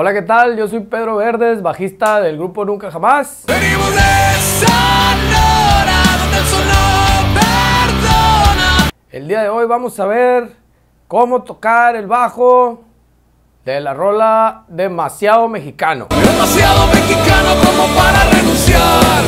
Hola, ¿qué tal? Yo soy Pedro Verdes, bajista del grupo Nunca Jamás. Venimos de Sonora, donde el sol no perdona. El día de hoy vamos a ver cómo tocar el bajo de la rola Demasiado Mexicano. Demasiado mexicano como para renunciar.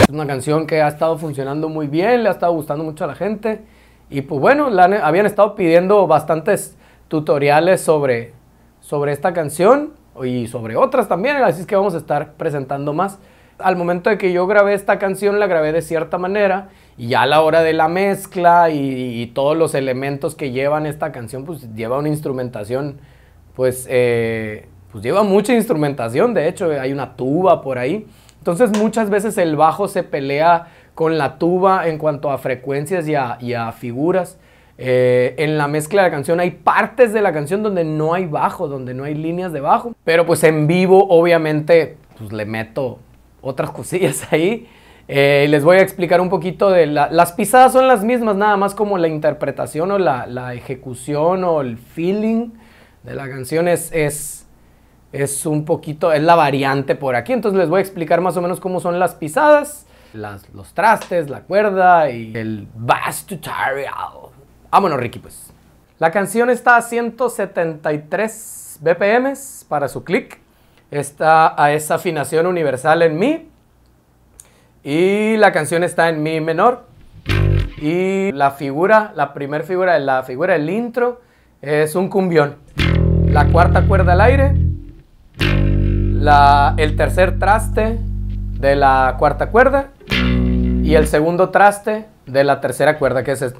Es una canción que ha estado funcionando muy bien, le ha estado gustando mucho a la gente. Y pues bueno, la habían estado pidiendo bastantes tutoriales sobre, sobre esta canción y sobre otras también, así es que vamos a estar presentando más. Al momento de que yo grabé esta canción, la grabé de cierta manera y ya a la hora de la mezcla y, todos los elementos que llevan esta canción, pues lleva una instrumentación, pues, eh, pues lleva mucha instrumentación, de hecho hay una tuba por ahí. Entonces muchas veces el bajo se pelea con la tuba en cuanto a frecuencias y a, y a figuras. Eh, en la mezcla de la canción hay partes de la canción donde no hay bajo, donde no hay líneas de bajo. Pero pues en vivo obviamente pues le meto otras cosillas ahí. Eh, les voy a explicar un poquito de la- las pisadas son las mismas, nada más como la interpretación o la, la ejecución o el feeling de la canción es, es, es un poquito, es la variante por aquí. Entonces les voy a explicar más o menos cómo son las pisadas, las, los trastes, la cuerda y el bass tutorial. Vámonos, Ricky, pues. La canción está a 173 BPM para su click. Está a esa afinación universal en Mi. Y la canción está en Mi menor. Y la figura, la primera figura, la figura del intro es un cumbión. La cuarta cuerda al aire. El tercer traste de la cuarta cuerda. Y el segundo traste de la tercera cuerda, que es.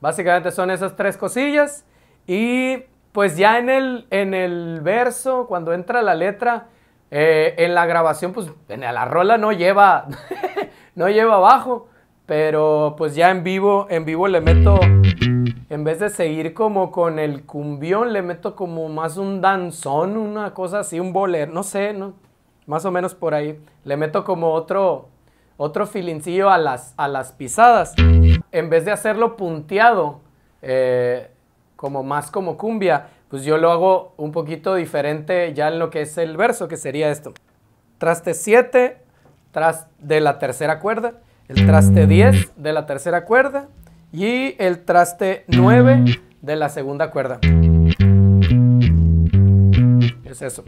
Básicamente son esas tres cosillas. Y pues ya en el, en el verso, cuando entra la letra, eh, en la grabación, pues en la rola no lleva, no lleva bajo. Pero pues ya en vivo, en vivo le meto, en vez de seguir como con el cumbión, le meto como más un danzón, una cosa así, un bolero, no sé, ¿no? Más o menos por ahí. Le meto como otro, otro filincillo a las, a las pisadas. En vez de hacerlo punteado, eh, como más como cumbia, pues yo lo hago un poquito diferente ya en lo que es el verso, que sería esto. Traste 7 tras de la tercera cuerda, el traste 10 de la tercera cuerda y el traste 9 de la segunda cuerda. Es eso.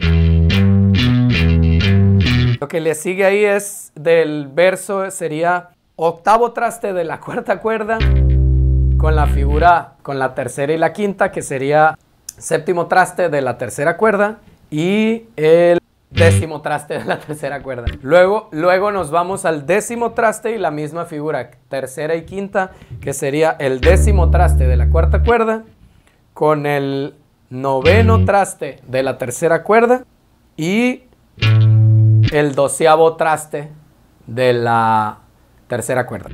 Lo que le sigue ahí es del verso sería octavo traste de la cuarta cuerda con la figura con la tercera y la quinta que sería séptimo traste de la tercera cuerda y el décimo traste de la tercera cuerda. Luego, luego nos vamos al décimo traste y la misma figura, tercera y quinta, que sería el décimo traste de la cuarta cuerda con el noveno traste de la tercera cuerda y el doceavo traste de la tercera cuerda.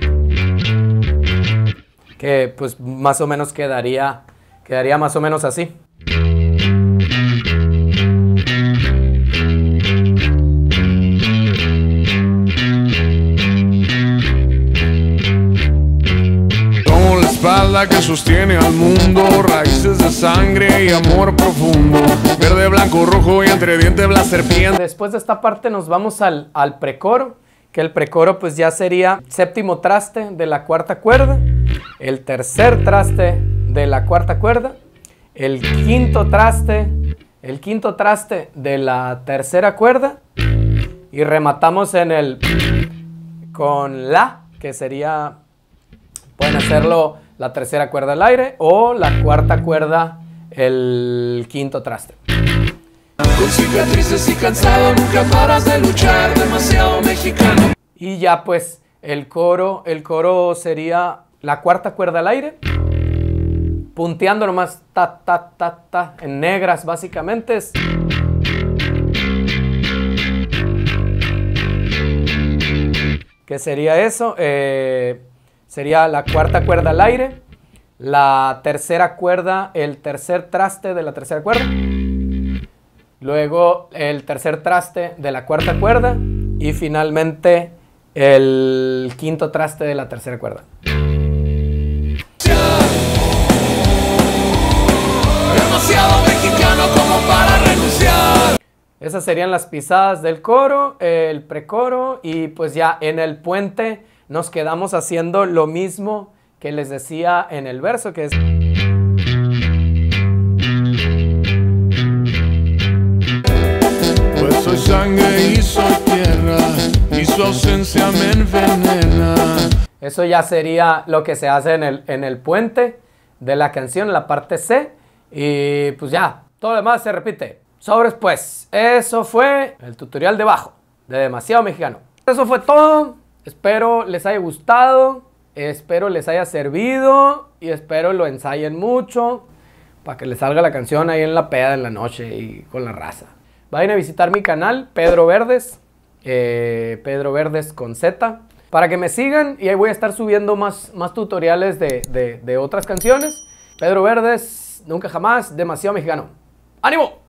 Que pues más o menos quedaría, quedaría más o menos así. Somos la espalda que sostiene al mundo, raíces de sangre y amor profundo. Verde, blanco, rojo y entre dientes la serpiente. Después de esta parte nos vamos al, al precoro, que el precoro pues ya sería séptimo traste de la cuarta cuerda, el tercer traste de la cuarta cuerda, el quinto traste, el quinto traste de la tercera cuerda y rematamos en el con la, que sería, pueden hacerlo la tercera cuerda al aire o la cuarta cuerda el quinto traste. Con cicatrices y cansado, nunca paras de luchar. Demasiado mexicano. Y ya pues el coro, el coro sería la cuarta cuerda al aire, punteando nomás ta ta ta ta en negras básicamente es ¿Qué sería eso? Eh, sería la cuarta cuerda al aire, la tercera cuerda, el tercer traste de la tercera cuerda, luego el tercer traste de la cuarta cuerda y finalmente el quinto traste de la tercera cuerda. Esas serían las pisadas del coro, el precoro y pues ya en el puente nos quedamos haciendo lo mismo que les decía en el verso, que es... su ausencia me envenena. Eso ya sería lo que se hace en el, en el puente de la canción, la parte C. Y pues ya, todo lo demás se repite. Sobres pues, eso fue el tutorial de bajo, de demasiado mexicano. Eso fue todo. Espero les haya gustado, espero les haya servido y espero lo ensayen mucho para que les salga la canción ahí en la peda en la noche y con la raza. Vayan a visitar mi canal, Pedro Verdes, eh, Pedro Verdes con Z, para que me sigan y ahí voy a estar subiendo más, más tutoriales de, de, de otras canciones. Pedro Verdes, nunca jamás, demasiado mexicano. ¡Ánimo!